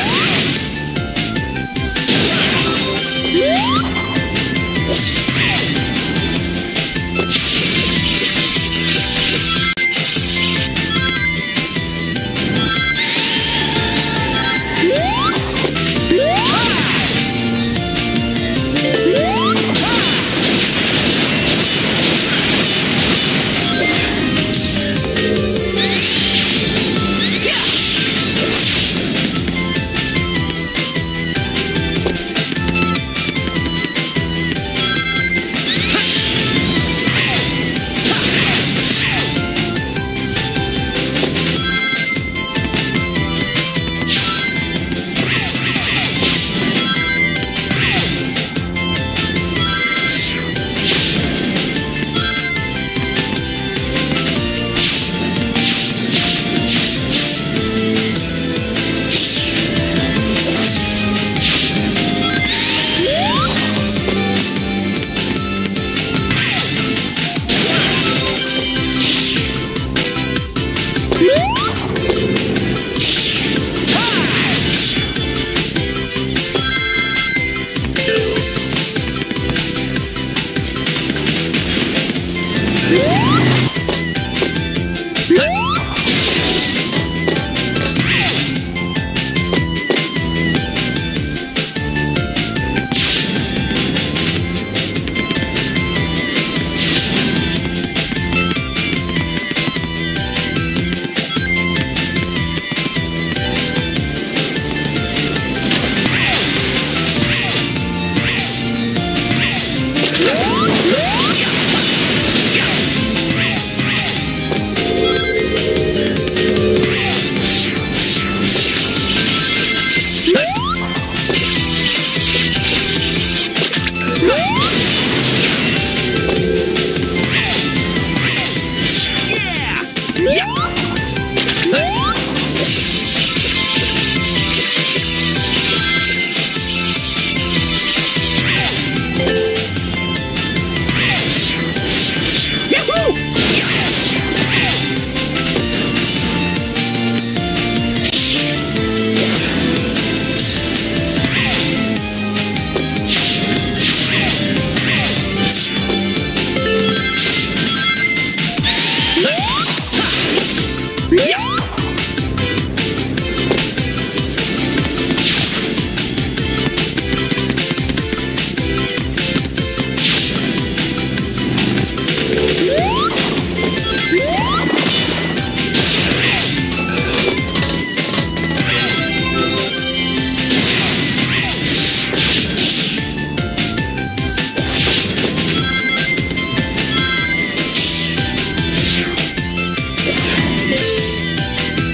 Yeah!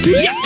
Yeah!